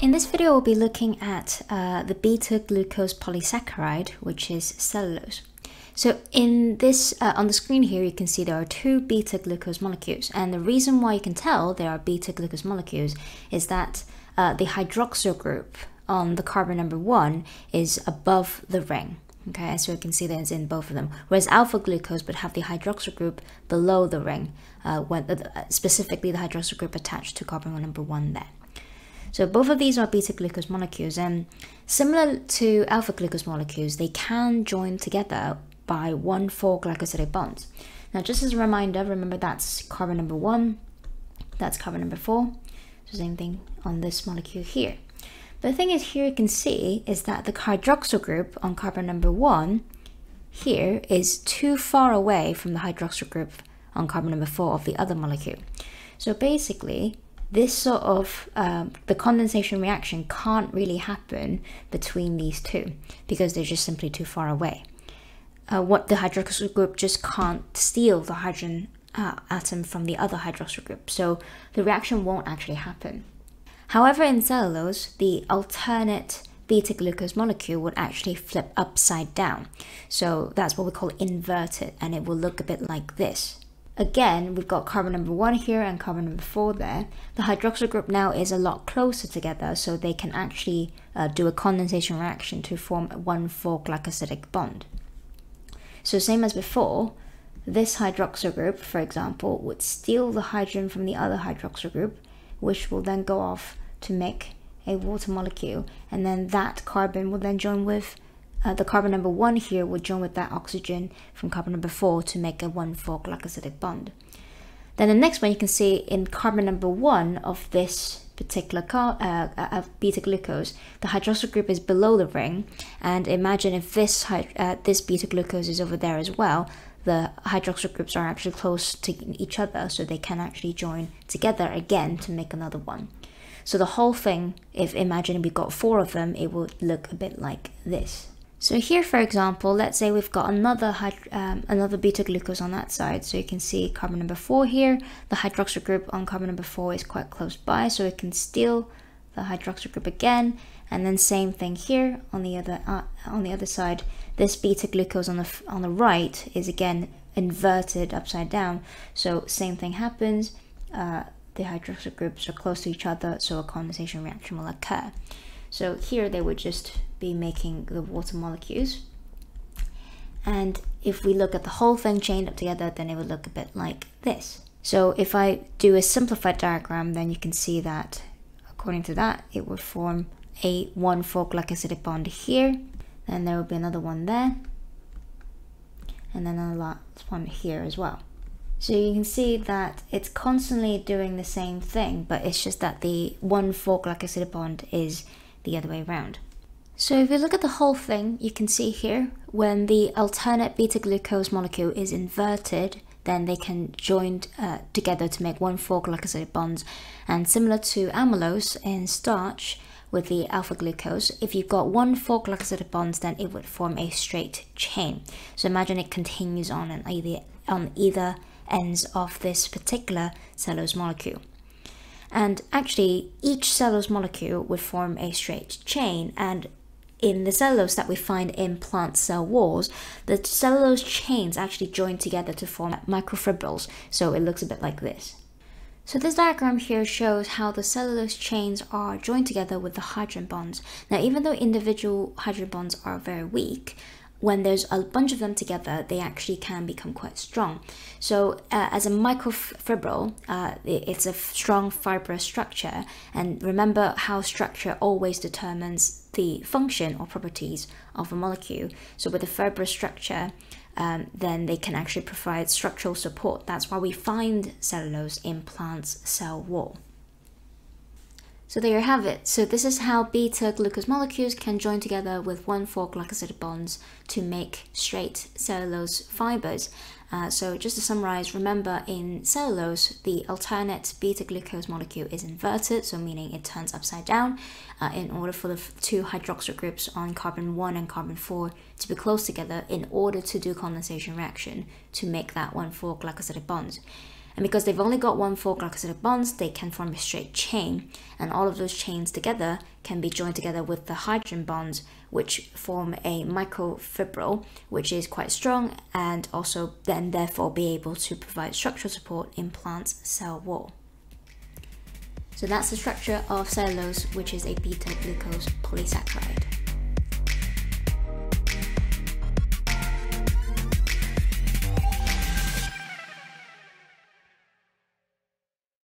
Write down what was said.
In this video, we'll be looking at uh, the beta-glucose polysaccharide, which is cellulose. So in this, uh, on the screen here, you can see there are two beta-glucose molecules. And the reason why you can tell there are beta-glucose molecules is that uh, the hydroxyl group on the carbon number one is above the ring. Okay, so you can see that it's in both of them. Whereas alpha glucose would have the hydroxyl group below the ring, uh, when, uh, specifically the hydroxyl group attached to carbon number one there. So both of these are beta glucose molecules and similar to alpha glucose molecules, they can join together by one 4-glycosidic bonds. Now just as a reminder, remember that's carbon number 1, that's carbon number 4, so same thing on this molecule here. The thing is here you can see is that the hydroxyl group on carbon number 1 here is too far away from the hydroxyl group on carbon number 4 of the other molecule. So basically, this sort of um, the condensation reaction can't really happen between these two because they're just simply too far away. Uh, what the hydroxyl group just can't steal the hydrogen uh, atom from the other hydroxyl group, so the reaction won't actually happen. However, in cellulose, the alternate beta glucose molecule would actually flip upside down. So that's what we call inverted, and it will look a bit like this. Again, we've got carbon number one here and carbon number four there. The hydroxyl group now is a lot closer together, so they can actually uh, do a condensation reaction to form a 1,4 glycosidic bond. So same as before, this hydroxyl group, for example, would steal the hydrogen from the other hydroxyl group, which will then go off to make a water molecule, and then that carbon will then join with uh, the carbon number 1 here will join with that oxygen from carbon number 4 to make a one four glycosidic bond. Then the next one you can see in carbon number 1 of this particular uh, uh, beta glucose, the hydroxyl group is below the ring, and imagine if this uh, this beta glucose is over there as well, the hydroxyl groups are actually close to each other, so they can actually join together again to make another one. So the whole thing, if imagine we got four of them, it would look a bit like this. So here, for example, let's say we've got another um, another beta glucose on that side. So you can see carbon number four here. The hydroxyl group on carbon number four is quite close by, so it can steal the hydroxyl group again. And then same thing here on the other uh, on the other side. This beta glucose on the on the right is again inverted upside down. So same thing happens. Uh, the hydroxyl groups are close to each other, so a condensation reaction will occur. So here they would just be making the water molecules. And if we look at the whole thing chained up together, then it would look a bit like this. So if I do a simplified diagram, then you can see that according to that, it would form a 1,4 glycosidic bond here. Then there will be another one there. And then another one here as well. So you can see that it's constantly doing the same thing, but it's just that the one 1,4 glycosidic bond is the other way around. So if you look at the whole thing, you can see here, when the alternate beta-glucose molecule is inverted, then they can join uh, together to make one 4-glycosidic bonds. And similar to amylose in starch with the alpha glucose, if you've got one 4-glycosidic bonds, then it would form a straight chain. So imagine it continues on, on either, on either ends of this particular cellulose molecule. And actually, each cellulose molecule would form a straight chain. And in the cellulose that we find in plant cell walls, the cellulose chains actually join together to form microfibrils. So it looks a bit like this. So this diagram here shows how the cellulose chains are joined together with the hydrogen bonds. Now, even though individual hydrogen bonds are very weak, when there's a bunch of them together, they actually can become quite strong. So, uh, as a microfibril, uh, it's a strong fibrous structure. And remember how structure always determines the function or properties of a molecule. So, with a fibrous structure, um, then they can actually provide structural support. That's why we find cellulose in plants' cell wall. So there you have it. So this is how beta glucose molecules can join together with 1,4 glycosidic bonds to make straight cellulose fibers. Uh, so just to summarize, remember in cellulose, the alternate beta glucose molecule is inverted, so meaning it turns upside down uh, in order for the two hydroxyl groups on carbon 1 and carbon 4 to be close together in order to do condensation reaction to make that 1,4 glycosidic bonds. And because they've only got one four glycosidic bonds, they can form a straight chain. And all of those chains together can be joined together with the hydrogen bonds, which form a microfibril, which is quite strong and also then therefore be able to provide structural support in plants' cell wall. So that's the structure of cellulose, which is a beta glucose polysaccharide.